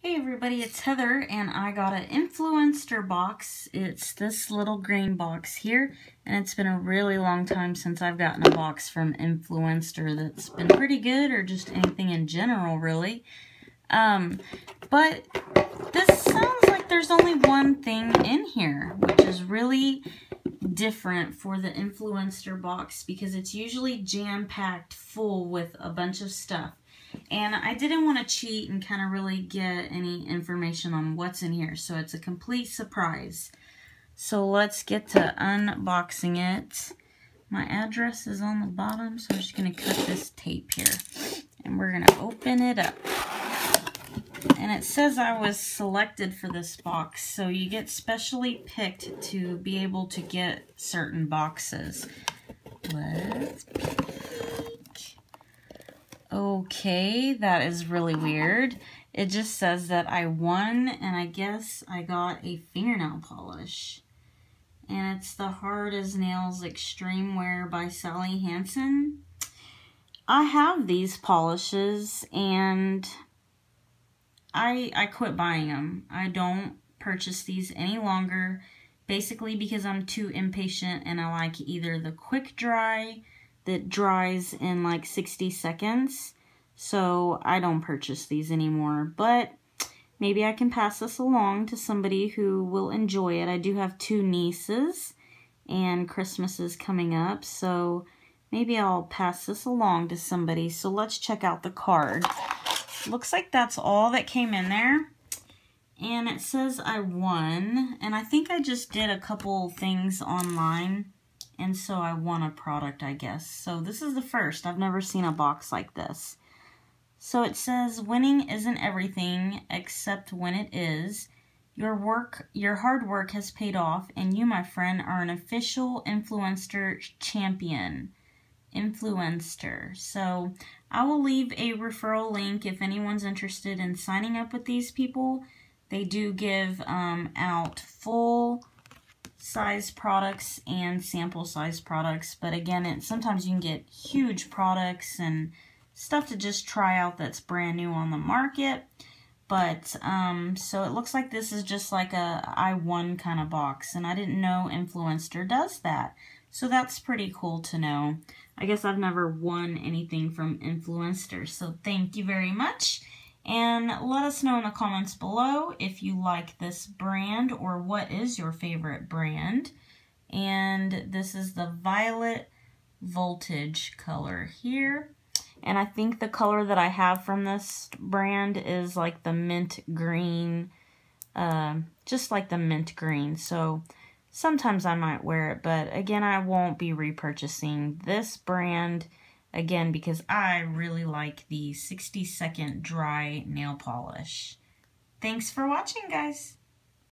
Hey everybody, it's Heather and I got an Influenster box. It's this little green box here and it's been a really long time since I've gotten a box from Influenster that's been pretty good or just anything in general really. Um, but this sounds like there's only one thing in here which is really different for the Influenster box because it's usually jam-packed full with a bunch of stuff. And I didn't want to cheat and kind of really get any information on what's in here. So it's a complete surprise. So let's get to unboxing it. My address is on the bottom, so I'm just going to cut this tape here. And we're going to open it up. And it says I was selected for this box, so you get specially picked to be able to get certain boxes. Let's Okay, that is really weird. It just says that I won, and I guess I got a fingernail polish. And it's the Hard as Nails Extreme Wear by Sally Hansen. I have these polishes, and I, I quit buying them. I don't purchase these any longer, basically because I'm too impatient, and I like either the quick dry that dries in like 60 seconds. So I don't purchase these anymore. But maybe I can pass this along to somebody who will enjoy it. I do have two nieces and Christmas is coming up. So maybe I'll pass this along to somebody. So let's check out the card. Looks like that's all that came in there. And it says I won. And I think I just did a couple things online and so I want a product, I guess. So this is the first. I've never seen a box like this. So it says, winning isn't everything except when it is. Your work, your hard work has paid off, and you, my friend, are an official Influenster champion. Influenster. So I will leave a referral link if anyone's interested in signing up with these people. They do give um, out full size products and sample size products. But again, it, sometimes you can get huge products and stuff to just try out that's brand new on the market. But, um, so it looks like this is just like a I won kind of box. And I didn't know Influenster does that. So that's pretty cool to know. I guess I've never won anything from Influenster. So thank you very much. And let us know in the comments below if you like this brand or what is your favorite brand. And this is the Violet Voltage color here. And I think the color that I have from this brand is like the mint green, uh, just like the mint green. So sometimes I might wear it, but again, I won't be repurchasing this brand Again, because I really like the 60 second dry nail polish. Thanks for watching, guys.